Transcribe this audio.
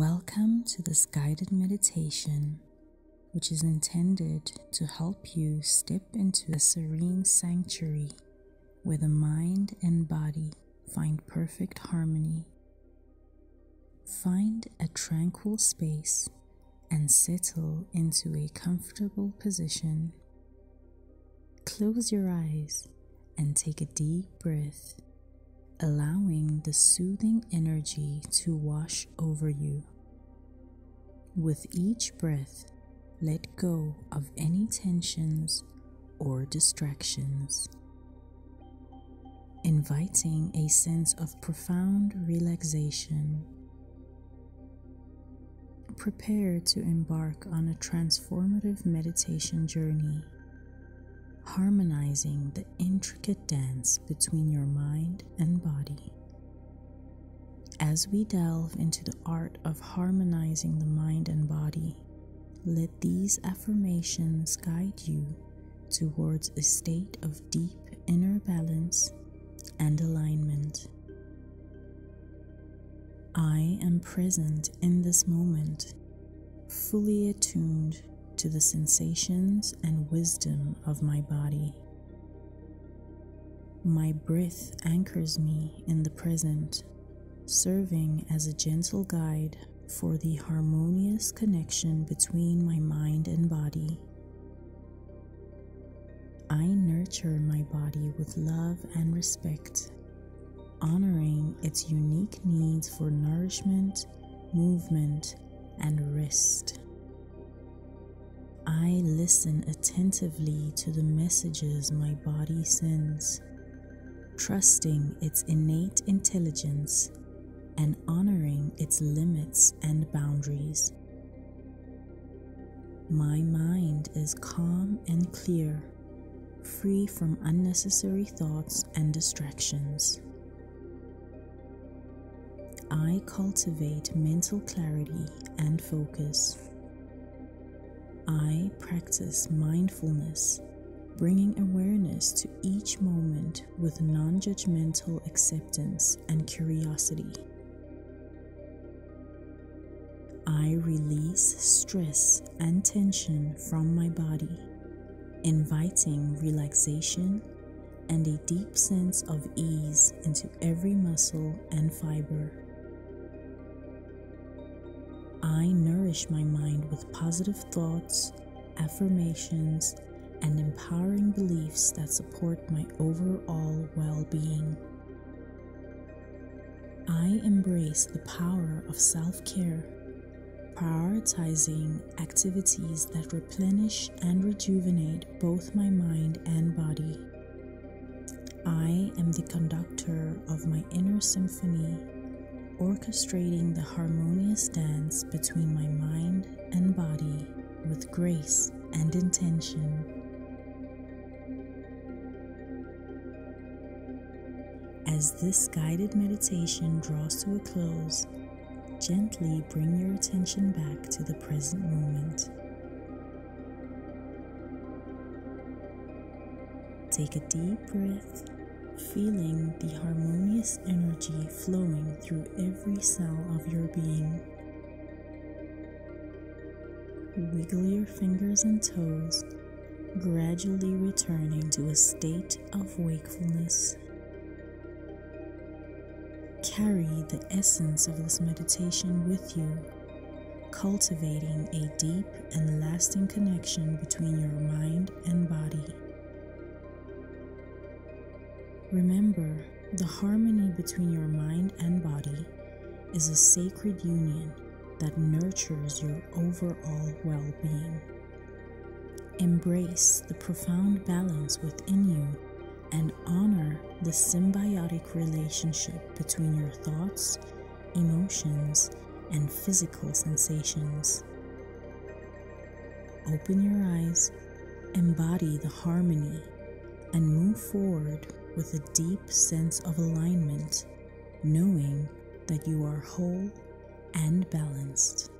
Welcome to this guided meditation, which is intended to help you step into a serene sanctuary where the mind and body find perfect harmony. Find a tranquil space and settle into a comfortable position. Close your eyes and take a deep breath allowing the soothing energy to wash over you. With each breath, let go of any tensions or distractions, inviting a sense of profound relaxation. Prepare to embark on a transformative meditation journey harmonizing the intricate dance between your mind and body. As we delve into the art of harmonizing the mind and body, let these affirmations guide you towards a state of deep inner balance and alignment. I am present in this moment, fully attuned to the sensations and wisdom of my body. My breath anchors me in the present, serving as a gentle guide for the harmonious connection between my mind and body. I nurture my body with love and respect, honoring its unique needs for nourishment, movement, and rest. I listen attentively to the messages my body sends, trusting its innate intelligence and honoring its limits and boundaries. My mind is calm and clear, free from unnecessary thoughts and distractions. I cultivate mental clarity and focus I practice mindfulness, bringing awareness to each moment with non judgmental acceptance and curiosity. I release stress and tension from my body, inviting relaxation and a deep sense of ease into every muscle and fiber. I nourish my mind with positive thoughts, affirmations, and empowering beliefs that support my overall well being. I embrace the power of self care, prioritizing activities that replenish and rejuvenate both my mind and body. I am the conductor of my inner symphony orchestrating the harmonious dance between my mind and body with grace and intention. As this guided meditation draws to a close, gently bring your attention back to the present moment. Take a deep breath feeling the harmonious energy flowing through every cell of your being. Wiggle your fingers and toes, gradually returning to a state of wakefulness. Carry the essence of this meditation with you, cultivating a deep and lasting connection between your mind and body. Remember, the harmony between your mind and body is a sacred union that nurtures your overall well being. Embrace the profound balance within you and honor the symbiotic relationship between your thoughts, emotions, and physical sensations. Open your eyes, embody the harmony, and move forward with a deep sense of alignment, knowing that you are whole and balanced.